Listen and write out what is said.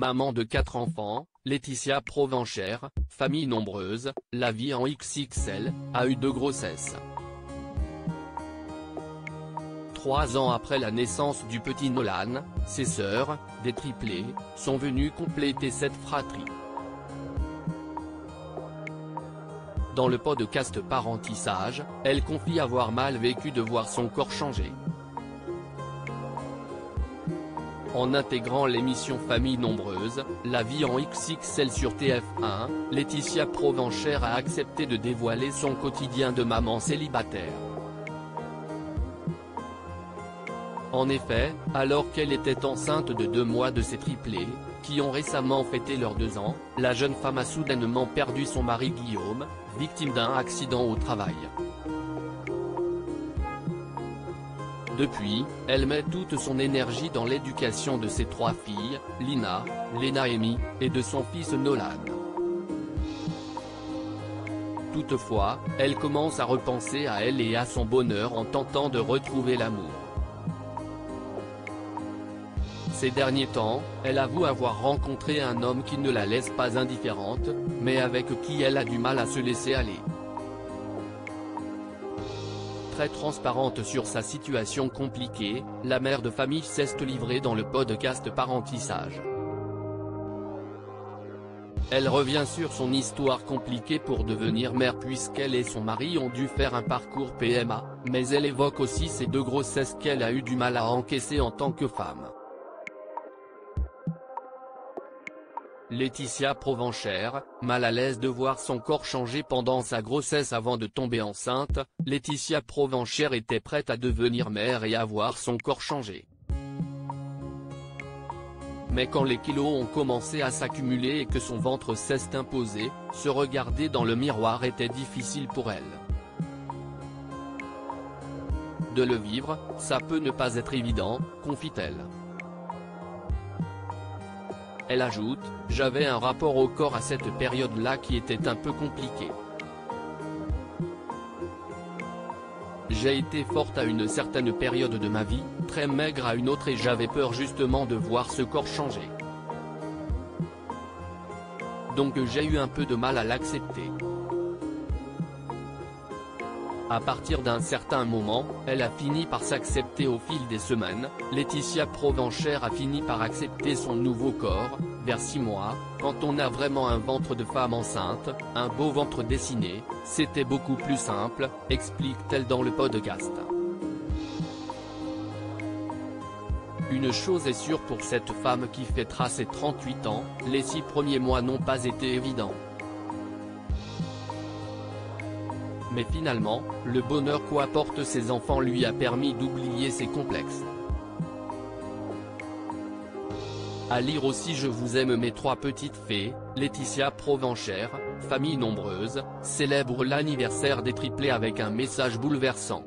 maman de quatre enfants, Laetitia Provenchère, famille nombreuse, la vie en XXL, a eu deux grossesses. Trois ans après la naissance du petit Nolan, ses sœurs, des triplés, sont venues compléter cette fratrie. Dans le podcast parentissage, elle confie avoir mal vécu de voir son corps changer. En intégrant l'émission Famille Nombreuse, La vie en XXL sur TF1, Laetitia Provenchère a accepté de dévoiler son quotidien de maman célibataire. En effet, alors qu'elle était enceinte de deux mois de ses triplés, qui ont récemment fêté leurs deux ans, la jeune femme a soudainement perdu son mari Guillaume, victime d'un accident au travail. Depuis, elle met toute son énergie dans l'éducation de ses trois filles, Lina, Lena Amy, et de son fils Nolan. Toutefois, elle commence à repenser à elle et à son bonheur en tentant de retrouver l'amour. Ces derniers temps, elle avoue avoir rencontré un homme qui ne la laisse pas indifférente, mais avec qui elle a du mal à se laisser aller transparente sur sa situation compliquée, la mère de famille s'est livrée dans le podcast Parentissage. Elle revient sur son histoire compliquée pour devenir mère puisqu'elle et son mari ont dû faire un parcours PMA, mais elle évoque aussi ces deux grossesses qu'elle a eu du mal à encaisser en tant que femme. Laetitia Provenchère, mal à l'aise de voir son corps changer pendant sa grossesse avant de tomber enceinte, Laetitia Provenchère était prête à devenir mère et à voir son corps changer. Mais quand les kilos ont commencé à s'accumuler et que son ventre s'est imposé, se regarder dans le miroir était difficile pour elle. De le vivre, ça peut ne pas être évident, confie-t-elle. Elle ajoute, j'avais un rapport au corps à cette période-là qui était un peu compliqué. J'ai été forte à une certaine période de ma vie, très maigre à une autre et j'avais peur justement de voir ce corps changer. Donc j'ai eu un peu de mal à l'accepter. À partir d'un certain moment, elle a fini par s'accepter au fil des semaines, Laetitia Provenchère a fini par accepter son nouveau corps, vers 6 mois, quand on a vraiment un ventre de femme enceinte, un beau ventre dessiné, c'était beaucoup plus simple, explique-t-elle dans le podcast. Une chose est sûre pour cette femme qui fêtera ses 38 ans, les six premiers mois n'ont pas été évidents. Mais finalement, le bonheur qu'apportent ses enfants lui a permis d'oublier ses complexes. À lire aussi Je vous aime mes trois petites fées, Laetitia Provenchère, famille nombreuse, célèbre l'anniversaire des triplés avec un message bouleversant.